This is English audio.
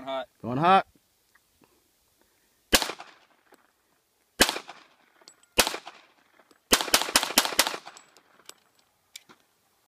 Going hot. Going hot.